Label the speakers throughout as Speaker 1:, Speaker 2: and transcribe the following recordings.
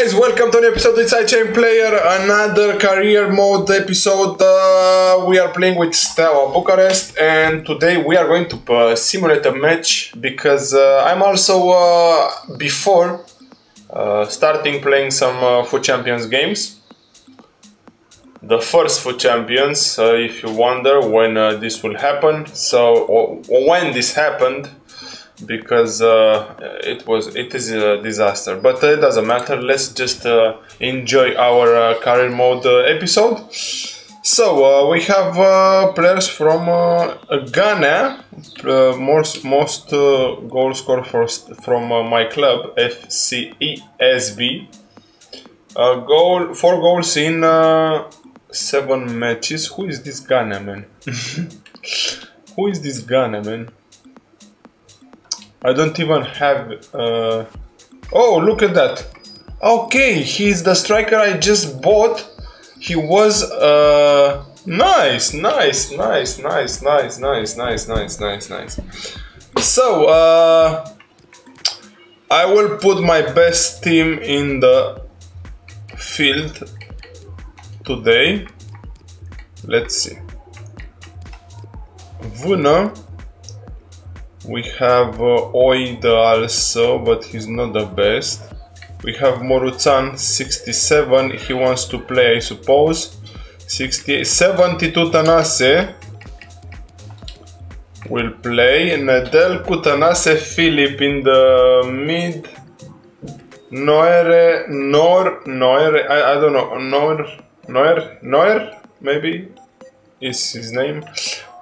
Speaker 1: guys, welcome to an episode with Sidechain Player, another career mode episode. Uh, we are playing with Steaua Bucharest and today we are going to uh, simulate a match because uh, I'm also, uh, before uh, starting playing some uh, Champions games. The first FUT Champions, if you wonder when this will happen. So, when this happened, because uh, it was it is a disaster. But it doesn't matter. Let's just uh, enjoy our uh, career mode uh, episode. So uh, we have uh, players from Ghana. Most most goal scorer for, from my club FCSB goal four goals in seven matches. Who is this Ghana man? Who is this Ghana man I don't even have... Uh... Oh, look at that. Okay, he's the striker I just bought. He was... Uh... Nice, nice, nice, nice, nice, nice, nice, nice, nice, nice. So, uh... I will put my best team in the field today. Let's see. Vână we have uh, also, but he's not the best. We have Morutan 67, he wants to play I suppose. 68, 72 Tanase will play. Nedelcu Tanase Filip in the mid. Noere, Nor, Noere, I, I don't know, Nor, Noer, Noer, maybe is his name.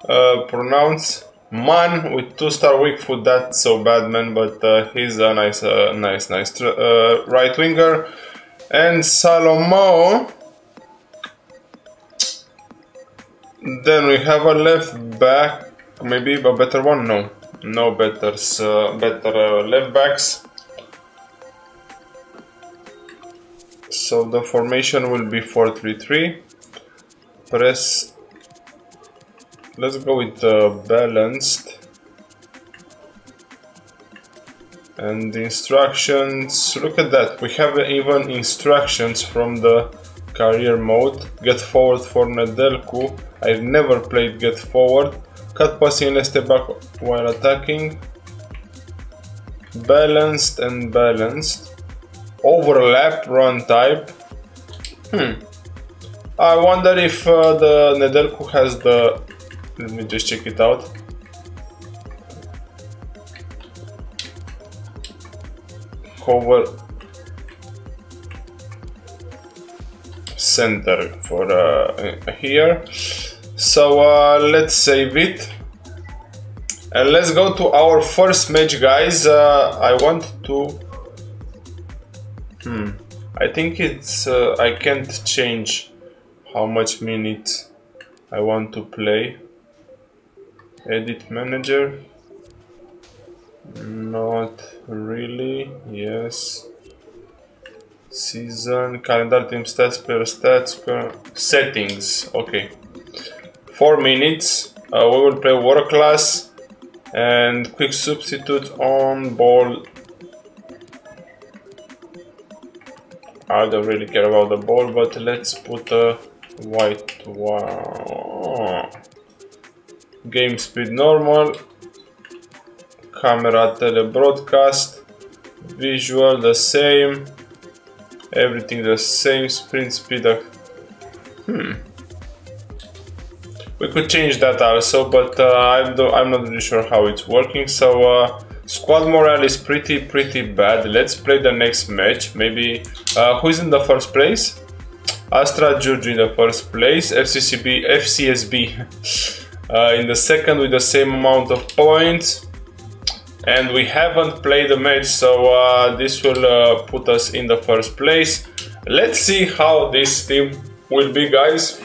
Speaker 1: Uh, pronounce Man with two star weak foot, that's so bad man, but uh, he's a nice, uh, nice, nice uh, right winger. And Salomao. Then we have a left back, maybe a better one, no. No better, uh, better uh, left backs. So the formation will be 4-3-3. Press let's go with uh, balanced. And the instructions look at that. We have even instructions from the career mode. Get forward for Nedelcu. I've never played get forward. Cut passing and step back while attacking. Balanced and balanced. Overlap run type. Hmm. I wonder if uh, the Nedelcu has the let me just check it out. Cover center for uh, here. So uh, let's save it. And let's go to our first match, guys. Uh, I want to... Hmm. I think it's... Uh, I can't change how much minutes I want to play edit manager? Not really yes. Season calendar team stats player stats settings okay. Four minutes uh, we will play war class and quick substitute on ball. I don't really care about the ball but let's put a white wow game speed normal, camera telebroadcast, visual the same, everything the same, sprint speed, hmm. We could change that also, but uh, I'm, I'm, not really sure how it's working, so uh, squad morale is pretty, pretty bad. Let's play the next match, maybe, uh, who's in the first place? Astra Giurgiu in the first place, FCCB, FCSB uh, in the second with the same amount of points. And we haven't played a match so uh, this will uh, put us in the first place. Let's see how this team will be guys.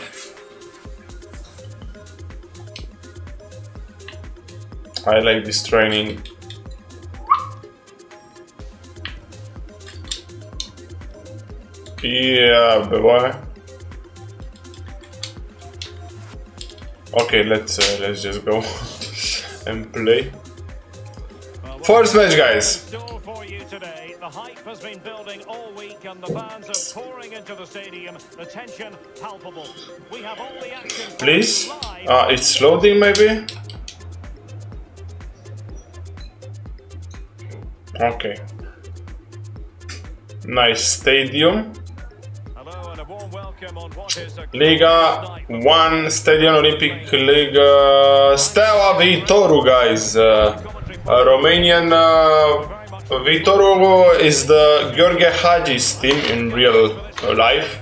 Speaker 1: I like this training. Yeah boy Okay, let's uh, let's just go and play. First match, guys.
Speaker 2: for you today. The hype has been building all week and the fans are pouring into the stadium. The tension palpable. We have all the action.
Speaker 1: Please? Uh, it's loading maybe? Okay. Nice stadium. Liga 1 Stadium Olympic League uh, Steaua Viitoru guys. Uh, Romanian uh, is the Gheorghe Hagi's team in real life.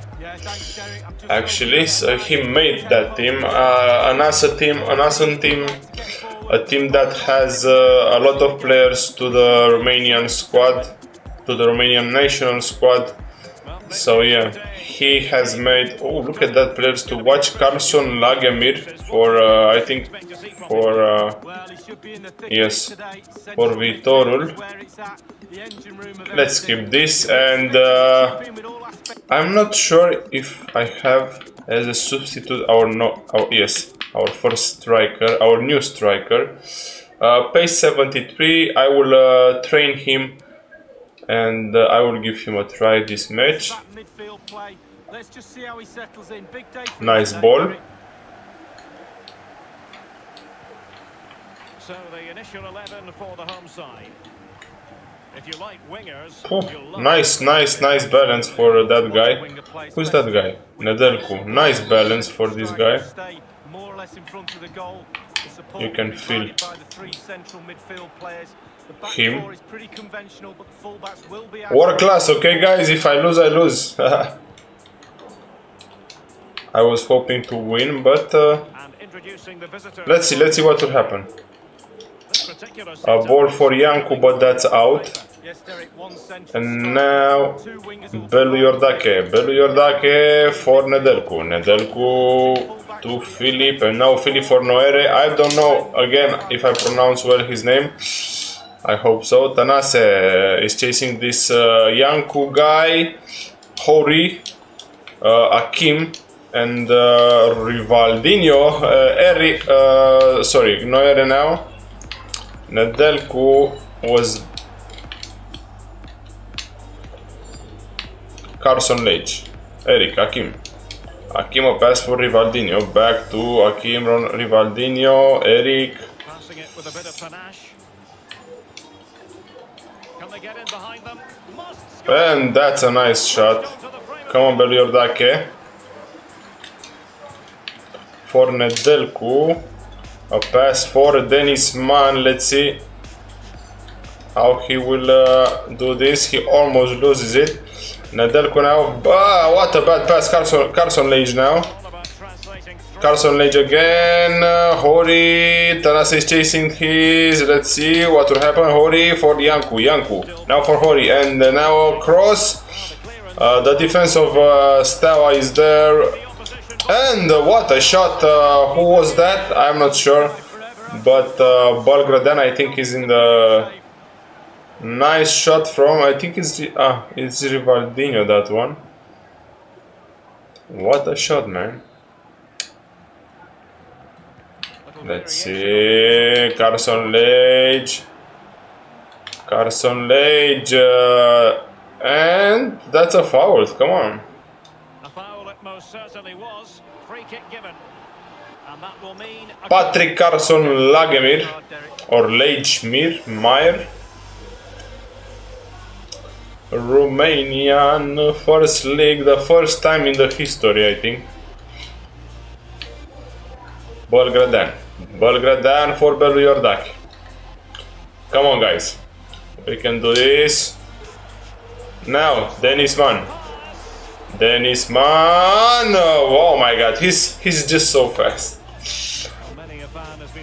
Speaker 1: Actually, so he made that team. Uh, an awesome team, an awesome team, a team that has uh, a lot of players to the Romanian squad, to the Romanian national squad. So yeah, he has made. Oh, look at that players to watch. Karlsson Lagemyr for uh, I think for uh, yes for Viitorul. Let's skip this and uh, I'm not sure if I have as a substitute our no our yes our first striker our new striker uh, pace 73 I will uh, train him and uh, I will give him a try this match Nice ball.
Speaker 2: So the initial 11 for the home side. If you like wingers,
Speaker 1: Oh, nice, nice, nice balance for that guy. Who's that guy? Nedelcu. Nice balance for this guy. You can feel him. War class, okay guys, if I lose, I lose. I was hoping to win, but uh,
Speaker 2: And introducing the visitor.
Speaker 1: let's see, let's see what will happen.
Speaker 2: This particular
Speaker 1: A
Speaker 2: setup-
Speaker 1: ball for Yanku, but that's out. And now Belu Iordache. Belu Iordache for Nedelku. Nedelku to Philip and now Philip for Noere. I don't know again if I pronounce well his name. I hope so. Tanase is chasing this uh, Iancu guy. Hori, uh, Akim, and uh, Rivaldinho. Uh, Eri, uh, sorry, Noere now. Nedelku was Carson Lage, Eric, Akim. Akim a pass for Rivaldinho, back to Akim, Rivaldinho, Eric.
Speaker 2: Passing it with a bit of.
Speaker 1: And that's a nice shot.
Speaker 2: To the frame of
Speaker 1: Come on, Belu Iordache. For Nedelcu. A pass for Dennis Man. Let's see how he will uh, do this. He almost loses it. Nedelcu now. Ah, what a bad pass. Carson, Carson Lage now. Carson Lage again. Hori. Tanase is chasing his. Let's see what will happen. Hori for Iancu. Iancu. Now for Hori. And now cross. Uh, the defense of uh, Steaua is there. And what a shot. Uh, who was that? I'm not sure. But uh, I think, is in the nice shot from. I think it's ah, it's Rivaldinho that one. What a shot, man. Let's see. Carson Lage. Carson Lage. Uh, and that's a foul. Come on.
Speaker 2: A foul it most certainly was. Free kick given. And that will mean
Speaker 1: Patrick Karlsson Lagemyr or Lejmir Meyer. Romanian first league, the first time in the history, I think. Belgradan. Belgradan for Belu Come on, guys. We can do this. Now, Dennis Man. Dennis Man. Oh my god, he's he's just so fast.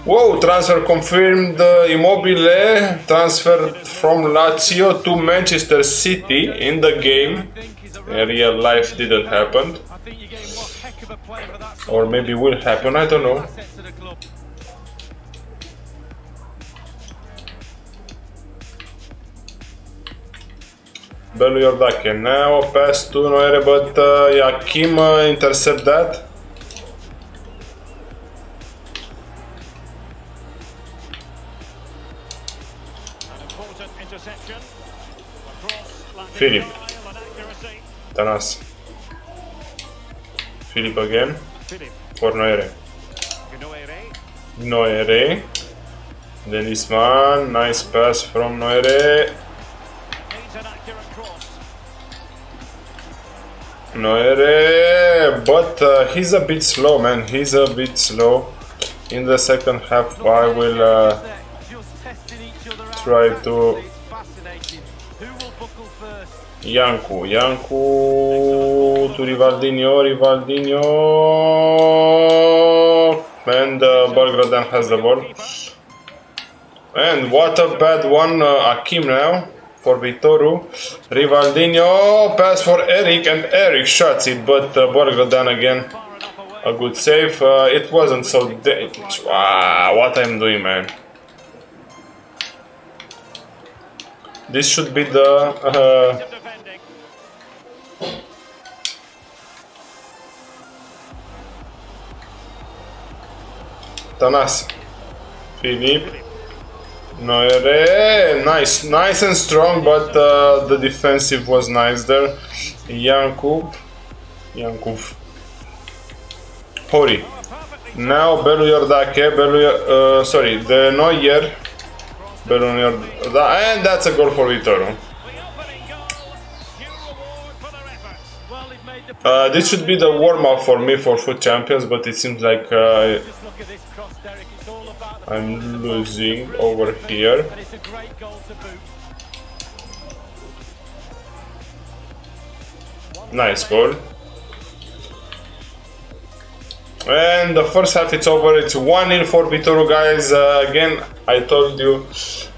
Speaker 1: Whoa, transfer confirmed. Uh, Immobile transferred from Lazio to Manchester City in the game. In real life didn't happen. Or maybe will happen, I don't know. Belu Iordache. Now a pass to Noere, but uh, Yakim uh, intercept that.
Speaker 2: an important interception.
Speaker 1: Philip.
Speaker 2: Style and accuracy.
Speaker 1: Tanas. Philip again.
Speaker 2: Philip.
Speaker 1: For Noere.
Speaker 2: Gnoere.
Speaker 1: Noere. Then this man. Nice pass from Noere. Noere. But uh, he's a bit slow, man. He's a bit slow. In the second half, I will uh,
Speaker 3: Just testing each other out.
Speaker 1: try to
Speaker 3: It's fascinating. Who will buckle first?
Speaker 1: Iancu, Iancu to Rivaldinho, Rivaldinho, and uh, Belgradan has the ball. And what a bad one, uh, Akim now for Viitoru. Rivaldinho, pass for Eric, and Eric shots it, but uh, Belgradan again. A good save. Uh, it wasn't so. Ah, what I'm doing, man. This should be the. Uh. Tanas. Noere. Nice. Nice and strong, but uh, the defensive was nice there. Yankov. Yankov. Hori. Now Belu Iordache. Beluyor. Uh, sorry. The Neuer. Beluyord. And that's a goal for
Speaker 2: the.
Speaker 1: Uh, this should be the warm up for me for FUT Champions, but it seems like uh, I'm losing over here. Nice goal. And the first half it's over. It's 1 0 for Vittorio, guys. Uh, again, I told you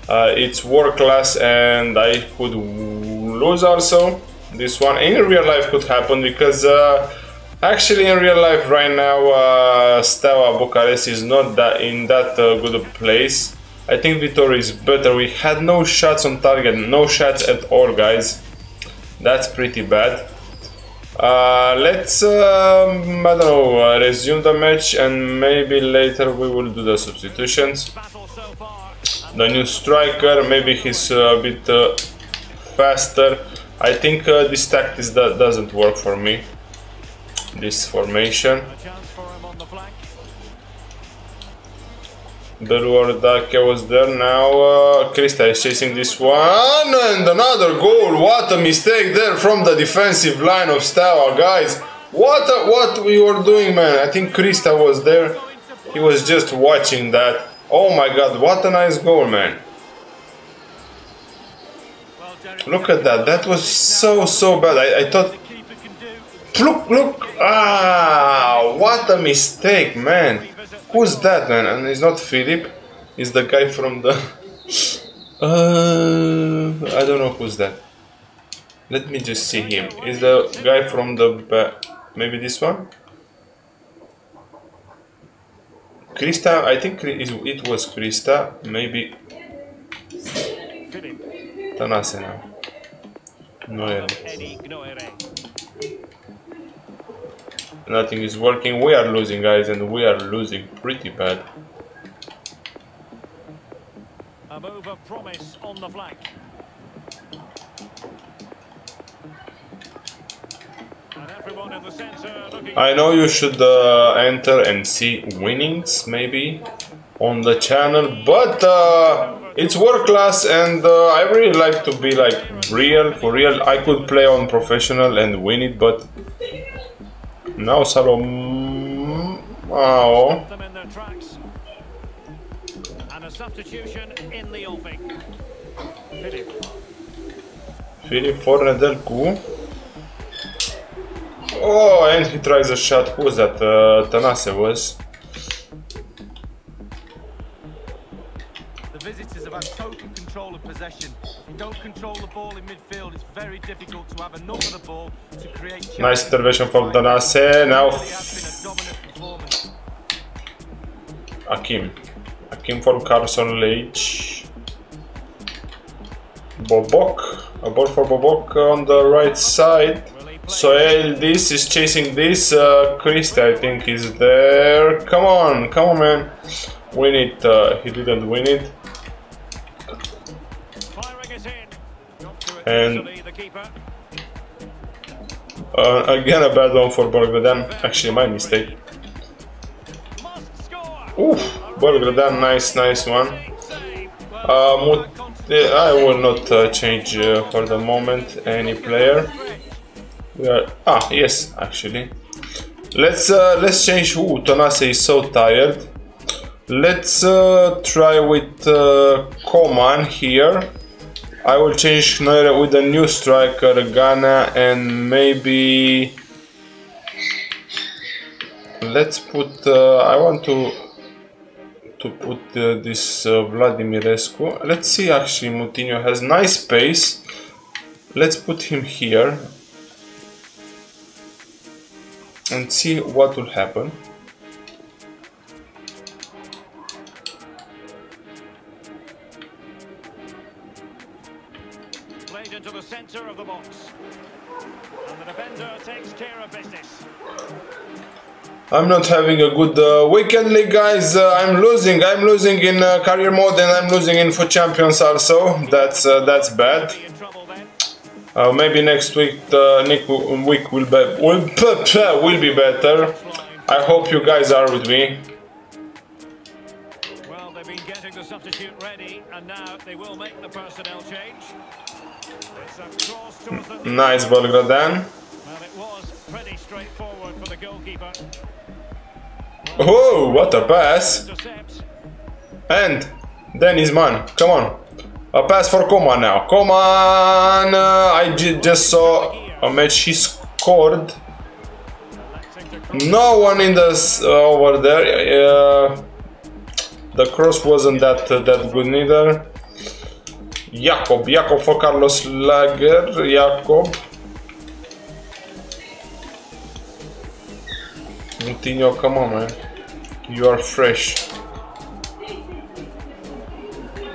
Speaker 1: uh, it's world class and I could lose also. This one in real life could happen because uh, actually in real life right now uh, Steaua Bucharest is not that in that uh, good place. I think Vitor is better. We had no shots on target, no shots at all, guys. That's pretty bad. Uh, let's, um, I don't know, uh, resume the match and maybe later we will do the substitutions. The new striker, maybe he's a bit uh, faster. I think uh, this tactic doesn't work for me. This formation.
Speaker 2: A chance for the flank.
Speaker 1: Belu Iordache was there now. Uh, Cristea is chasing this one and another goal. What a mistake there from the defensive line of Steaua, guys. What a, what we were doing, man. I think Cristea was there. He was just watching that. Oh my god, what a nice goal, man. Look at that. That was so so bad. I, I thought Look, look! Ah, what a mistake, man! Who's that, man? And it's not Filip. It's the guy from the. Uh, I don't know who's that. Let me just see him. Is the guy from the maybe this one? Cristea, I think it was Cristea. Maybe
Speaker 2: Filip.
Speaker 1: Tanase Nothing is working. We are losing, guys, and we are losing pretty bad.
Speaker 2: A move of promise on the flank. And everyone in the centre looking
Speaker 1: I know you should uh, enter and see winnings maybe on the channel, but uh, it's world class and uh, I really like to be like real for real. I could play on professional and win it, but
Speaker 2: substitution in the offing. Filip.
Speaker 1: Filip Fornedelcu. Oh, and he tries a shot. Who was that? Uh, Tanase
Speaker 3: control of possession. If you don't control the ball in midfield, it's very difficult to have enough of the ball to create chances.
Speaker 1: Nice intervention from Tanase. Now
Speaker 3: Really has a dominant performance.
Speaker 1: Akim. Akim from Carson Lake. Bobok. A ball for Bobok on the right side.
Speaker 2: Will he play?
Speaker 1: Soel, this is chasing this. Uh, Cristea, I think, is there. Come on, come on, man. Win it. Uh, he didn't win it. And
Speaker 2: easily, the goalkeeper.
Speaker 1: Uh, again, a bad one for Belgradan. Actually, my mistake. Oof, Belgradan, nice, nice one. Uh, I will not uh, change uh, for the moment any player. We are ah yes, actually. Let's uh, let's change. Ooh, Tanase is so tired. Let's uh, try with uh, Coman here. I will change Neuer with a new striker, Ghana, and maybe let's put. Uh, I want to to put uh, this uh, Vladimirescu. Let's see. Actually, Moutinho has nice pace. Let's put him here and see what will happen. I'm not having a good uh, weekend league, guys. Uh, I'm losing. I'm losing in uh, career mode and I'm losing in FUT champions also. That's uh, that's bad.
Speaker 2: Be in trouble then.
Speaker 1: Uh, maybe next week the next week will be will, will be better. I hope you guys are with me.
Speaker 2: Well, they've been getting the substitute ready, and now they will make the personnel change. It's a cross towards the
Speaker 1: Nice Belgradan.
Speaker 2: Well, it was pretty straightforward for the goalkeeper.
Speaker 1: Oh, what a pass! And Dennis Man, come on. A pass for Coman now. Coman! Uh, I ju- just saw a match he scored. No one in the uh, over there. Uh, the cross wasn't that uh, that good neither. Jakob, Jakob for Carlos Lager. Jakob. Moutinho, come on, man. You are fresh.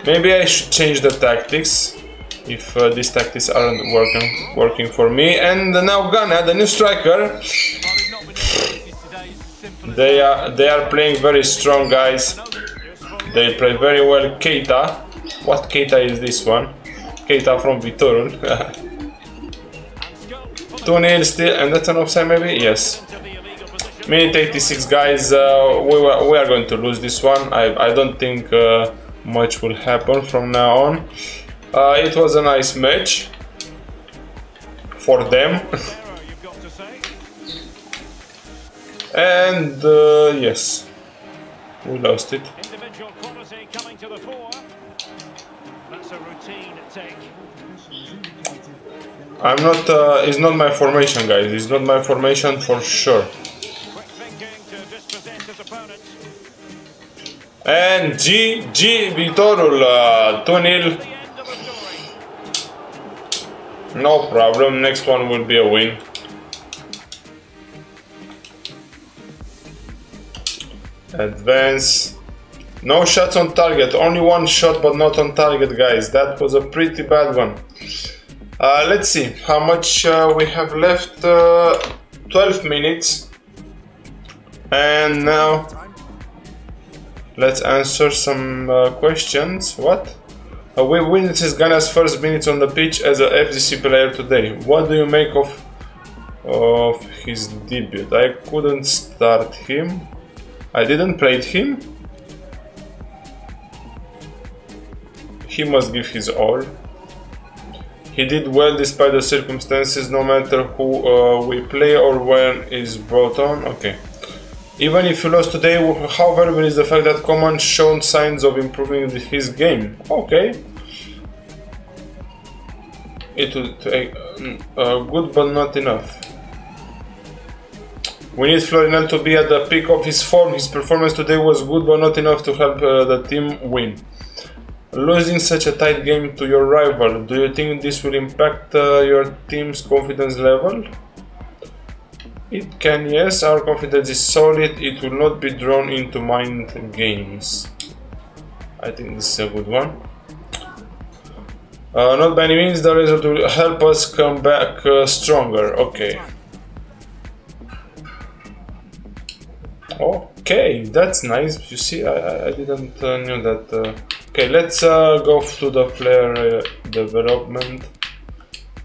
Speaker 1: Maybe I should change the tactics if uh, these tactics aren't working working for me. And now Ghana, the new striker. They are they are playing very strong, guys. They play very well. Keita, what Keita is this one? Keita from Viitorul.
Speaker 2: And scope
Speaker 1: 2 0 still, and that's an offside maybe? Yes. Minute 86, guys. Uh, we, were, we are going to lose this one. I, I don't think uh, much will happen from now on. Uh, it was a nice match for them.
Speaker 2: Error, you've got to say.
Speaker 1: and uh, yes, we lost it.
Speaker 2: Individual quality coming to the fore. That's a routine take.
Speaker 1: I'm not. Uh, it's not my formation, guys. It's not my formation for sure. And G G Viitorul 2 0.
Speaker 2: The end of the story.
Speaker 1: No problem. Next one will be a win. Advance. No shots on target. Only one shot, but not on target, guys. That was a pretty bad one. Uh, let's see how much uh, we have left. Uh, 12 minutes. And now let's answer some uh, questions. What? Uh, we witnessed Ghana's first minutes on the pitch as a FDC player today. What do you make of of his debut? I couldn't start him. I didn't play him. He must give his all. He did well despite the circumstances, no matter who uh, we play or when is brought on. Okay. Even if you lost today, how valuable is the fact that Coman shown signs of improving his game? Okay. It would take uh, good, but not enough. We need Florinel to be at the peak of his form. His performance today was good, but not enough to help uh, the team win. Losing such a tight game to your rival, do you think this will impact uh, your team's confidence level? It can, yes. Our confidence is solid. It will not be drawn into mind games. I think this is a good one. Uh, not by any means, the result will help us come back uh, stronger. Okay. Okay, that's nice. You see, I, I- didn't uh, knew that. Uh, okay, let's uh, go to the player uh, development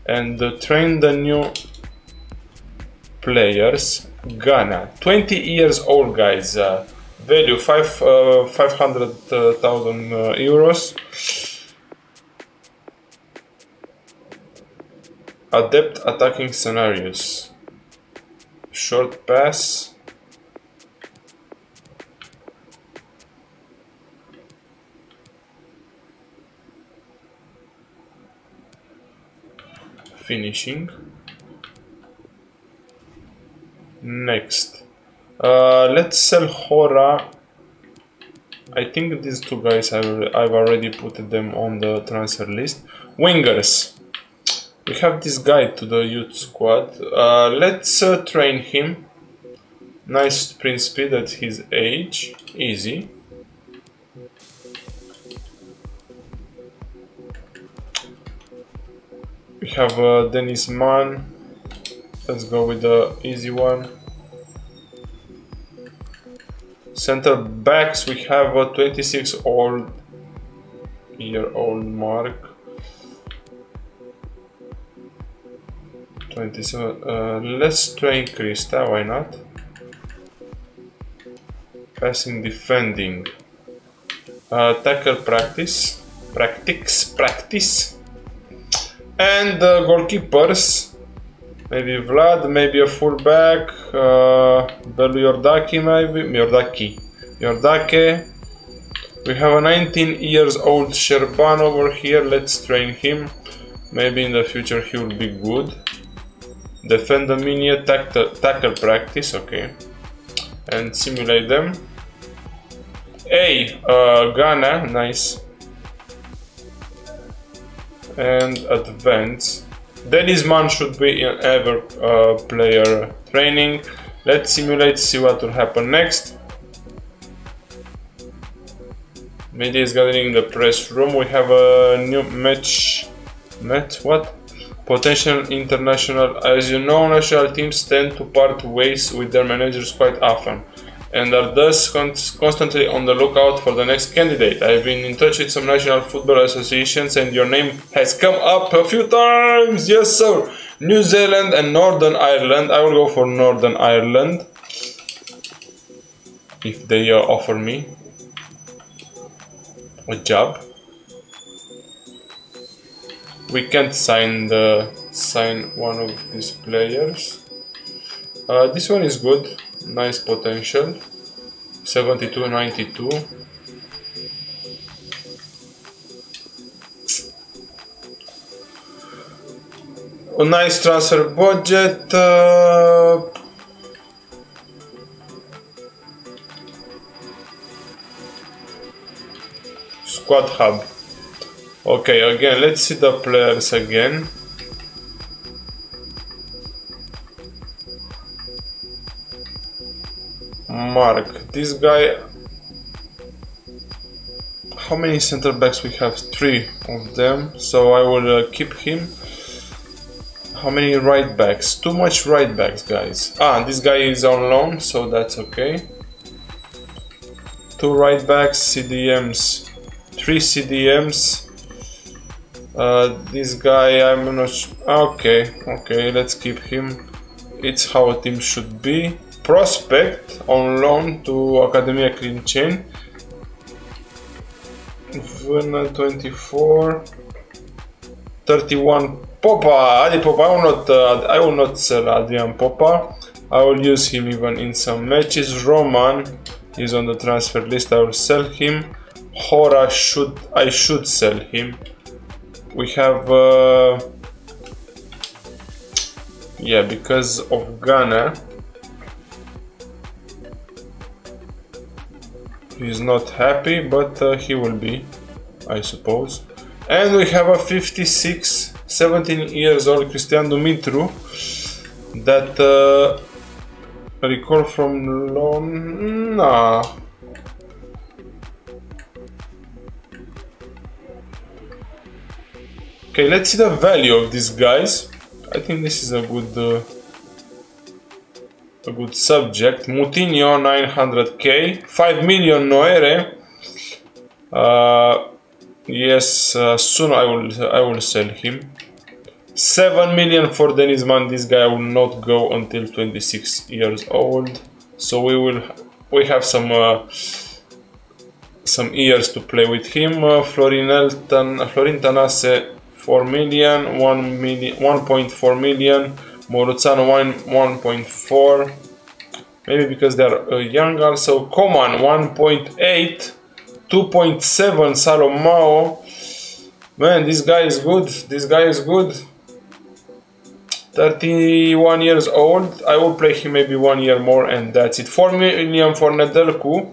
Speaker 1: and train the new players. Ghana, 20 years old guys, uh, value five uh, 500,000 uh, euros. Adept attacking scenarios. Short pass. Finishing. Next. Uh, let's sell Hora. I think these two guys, I've, I've already put them on the transfer list. Wingers. We have this guy to the youth squad. Uh, let's uh, train him. Nice sprint speed at his age. Easy. We have uh, Dennis Man. Let's go with the easy one. Center backs, we have a 26 old year old Mark. 27. Uh, let's train Cristea, why not? Passing, defending. Uh, tackle practice. Practice, practice. And uh, goalkeepers. Maybe Vlad, maybe a fullback. Uh, Belu Iordache, maybe. Iordache. Iordache. We have a 19 years old Sherban over here. Let's train him. Maybe in the future he will be good. Defend the minion, tackle, tackle practice, okay. And simulate them. Hey, uh, Ghana, nice. And advance. Dennis Man should be in ever uh, player training. Let's simulate, see what will happen next. Media is gathering in the press room. We have a new match. Match what? Potential international. As you know, national teams tend to part ways with their managers quite often and are thus constantly on the lookout for the next candidate. I've been in touch with some national football associations and your name has come up a few times. Yes, sir. New Zealand and Northern Ireland. I will go for Northern Ireland if they uh, offer me a job. We can't sign the sign one of these players. Uh, this one is good nice potential. 72 92 a nice transfer budget uh, squad hub. Okay again let's see the players again Mark. This guy... How many center backs we have? Three of them. So I will uh, keep him. How many right backs? Too much right backs, guys. Ah, this guy is on loan, so that's okay. Two right backs, CDMs. Three CDMs. Uh, this guy, I'm not... Okay, okay, let's keep him. It's how a team should be prospect on loan to Academia Clinceni. Vână 24 31 Popa, Adi Popa, I will not uh, I will not sell Adrian Popa. I will use him even in some matches. Roman is on the transfer list. I will sell him. Hora should I should sell him. We have uh, yeah because of Ghana He's not happy, but uh, he will be, I suppose. And we have a 56, 17 years old Cristian Dumitru that uh, recall from loan. Nah. Okay, let's see the value of these guys. I think this is a good. Uh, a good subject. Mutinho 900k, 5 million Noere. Uh, yes, uh, soon I will I will sell him. 7 million for Dennis Man. This guy will not go until 26 years old. So we will we have some uh, some years to play with him. Uh, Florin Tanase 4 million, 1 million, 1.4 million. Moruțanu 1.4 maybe because they're uh, young also Coman 1.8 2.7 Salomao man this guy is good this guy is good. 31 years old. I will play him maybe one year more and that's it. 4 million for Nedelcu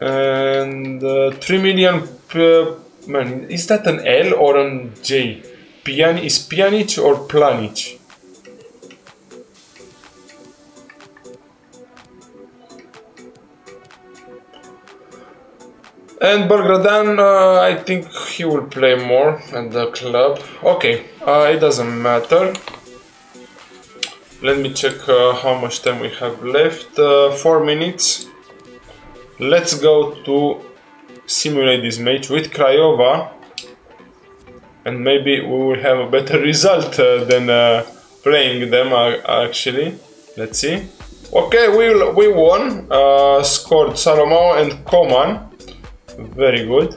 Speaker 1: and uh, 3 million per, man is that an L or an J Pian is Pjanic or Planic? And Belgradan, uh, I think he will play more at the club. Okay, uh, it doesn't matter. Let me check uh, how much time we have left. Uh, four minutes. Let's go to simulate this match with Craiova and maybe we will have a better result uh, than uh, playing them uh, actually. Let's see. Okay, we, we won. Uh, scored Salomao and Coman. Very good.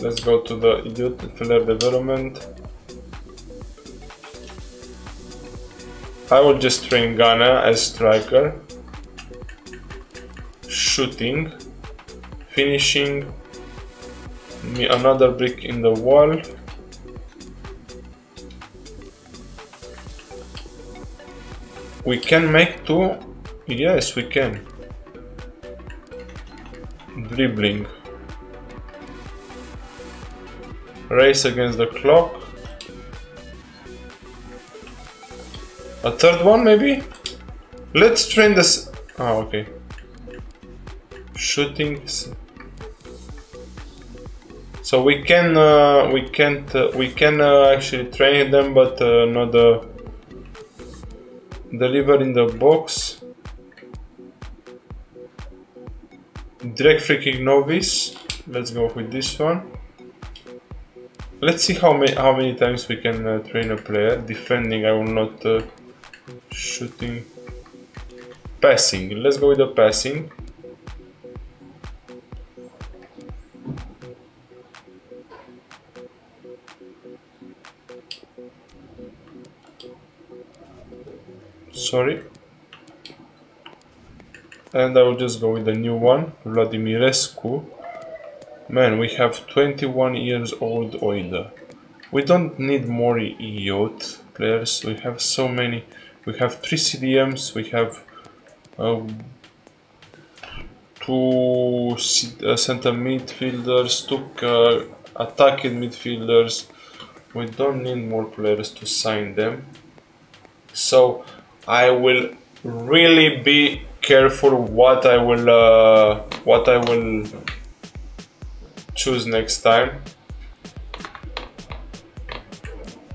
Speaker 1: Let's go to the idiot development. I will just train Ghana as striker. Shooting finishing me another brick in the wall. We can make two? Yes we can. Dribbling. Race against the clock. A third one maybe? Let's train this. Oh okay. Shooting so we can uh, we can't uh, we can uh, actually train them, but uh, not uh, deliver in the box. Direct free kick novice. Let's go with this one. Let's see how many how many times we can uh, train a player. Defending, I will not shooting. Passing. Let's go with the passing. Sorry. And I will just go with the new one Vladimirescu. Man we have 21 years old Oaidă. We don't need more youth players. We have so many. We have three CDMs we have um, two uh, center midfielders two uh, attacking midfielders. We don't need more players to sign them. So I will really be careful what I will uh, what I will choose next time.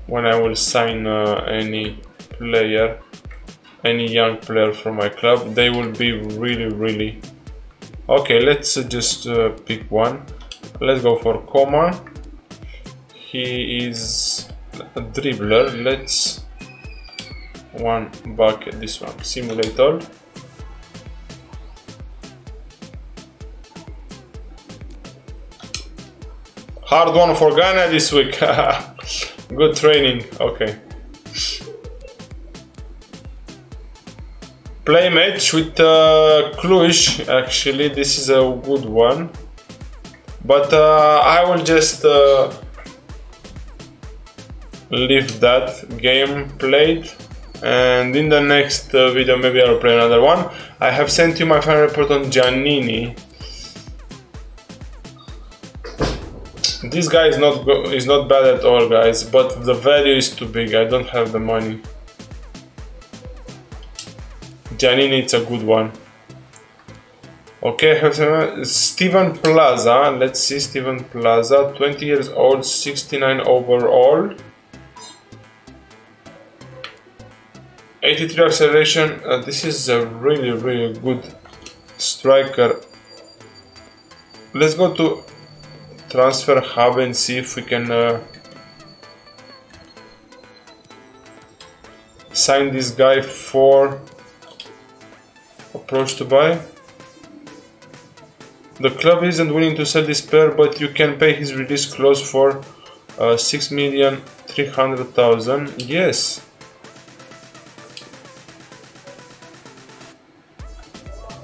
Speaker 1: When I will sign uh, any player any young player from my club they will be really really okay let's just uh, pick one. Let's go for Coman he is a dribbler. Let's one bucket this one. Simulator. Hard one for Ghana this week. Good training. Okay. Play match with uh, Cluj actually. This is a good one. But uh, I will just uh, leave that game played and in the next uh, video maybe I'll play another one. I have sent you my final report on Giannini. This guy is not is not bad at all guys, but the value is too big, I don't have the money. Giannini it's a good one. Okay, Steven Plaza, let's see Steven Plaza, 20 years old, 69 overall. 83 acceleration, uh, this is a really really good striker. Let's go to transfer hub and see if we can uh, sign this guy for approach to buy. The club isn't willing to sell this player, but you can pay his release clause for uh, 6 million 300,000. Yes.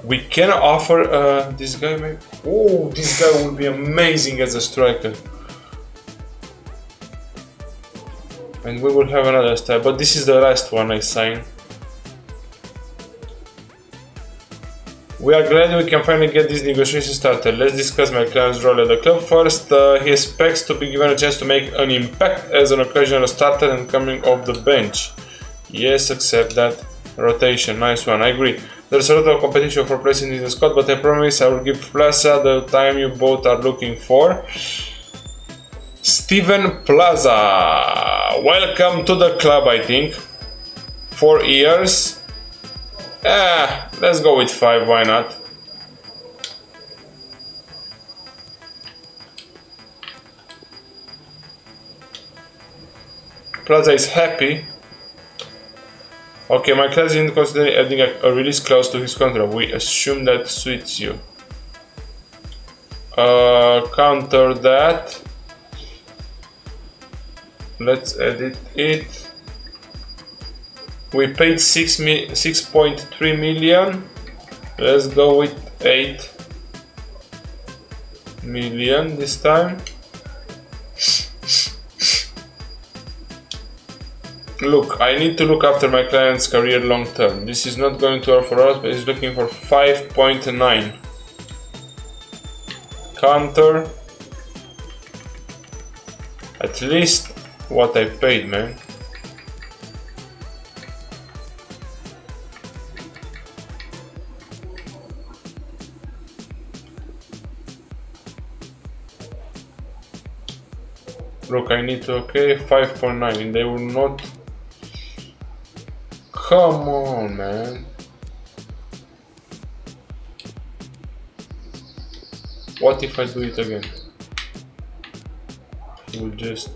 Speaker 1: We can offer uh, this guy. Maybe. Oh, this guy will be amazing as a striker. And we will have another style, but this is the last one I sign. We are glad we can finally get this negotiation started. Let's discuss my client's role at the club first. Uh, he expects to be given a chance to make an impact as an occasional starter and coming off the bench. Yes, accept that. Rotation, nice one, I agree. There's a lot of competition for placing in the squad, but I promise I will give Plaza the time you both are looking for. Steven Plaza, welcome to the club, I think. Four years. Ah, let's go with five, why not? Plaza is happy. Okay, my class isn't considering adding a, a, release clause to his contract. We assume that suits you. Uh, counter that. Let's edit it. We paid 6 mi 6.3 million. Let's go with 8 million this time. Look, I need to look after my client's career long term. This is not going to work for us, but he's looking for 5.9. Counter. At least what I paid, man. Look, I need to, okay, 5.9, they will not Come on, man. What if I do it again? He will just...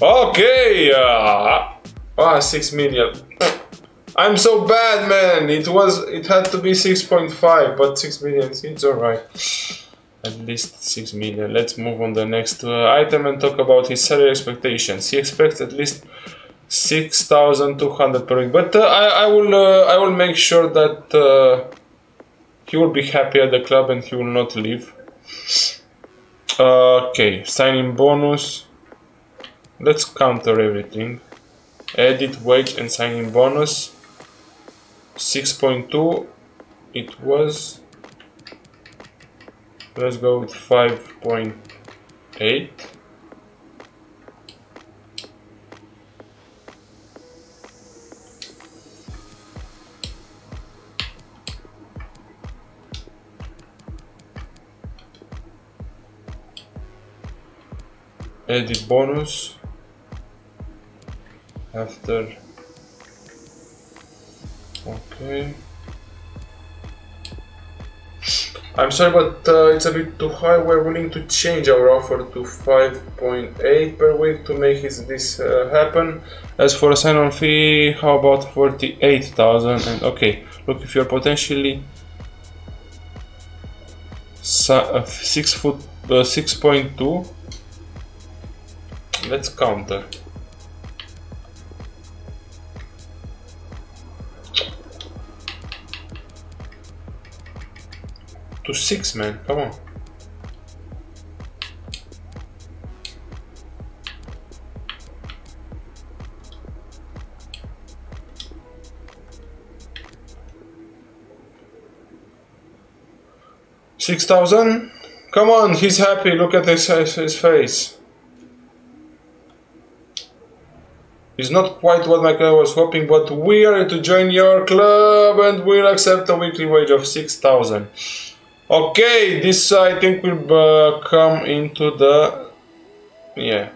Speaker 1: Okay! Uh, ah, 6 million. I'm so bad, man! It was, it had to be 6.5, but 6 million, it's alright at least 6 million. Let's move on the next uh, item and talk about his salary expectations. He expects at least 6,200 per week, but uh, I, I, will uh, I will make sure that uh, he will be happy at the club and he will not leave. okay, signing bonus. Let's counter everything. Edit wage and signing bonus. 6.2 it was let's go with 5.8 edit bonus. After. Okay I'm sorry, but uh, it's a bit too high. We're willing to change our offer to 5.8 per week to make this uh, happen. As for a sign-on fee, how about 48,000? And okay, look, if you're potentially uh, six foot, uh, 6.2, let's counter. To six, man. Come on. Six thousand? Come on, he's happy. Look at his, his face. He's not quite what my was hoping, but we are to join your club and we'll accept a weekly wage of 6,000. Okay, this I think will uh, come into the... Yeah.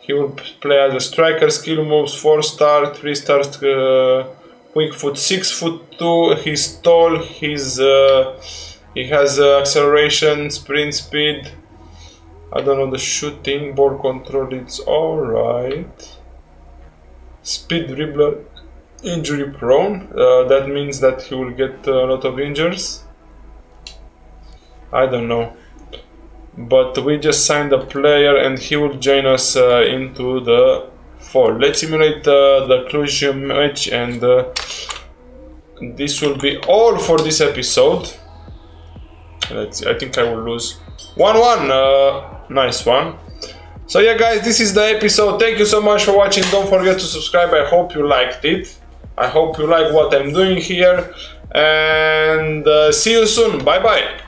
Speaker 1: He will play as a striker, skill moves 4 star, 3 stars, uh, quick foot 6 foot 2, he's tall, he's uh, He has uh, acceleration, sprint speed. I don't know the shooting, ball control. It's all right. Speed dribbler, injury prone. Uh, that means that he will get a lot of injuries. I don't know. But we just signed a player and he will join us uh, into the fall. Let's simulate uh, the Cluj match and uh, this will be all for this episode. Let's. I think I will lose. 1-1. Uh, nice one. So yeah guys, this is the episode. Thank you so much for watching. Don't forget to subscribe. I hope you liked it. I hope you like what I'm doing here. And uh, see you soon. Bye bye.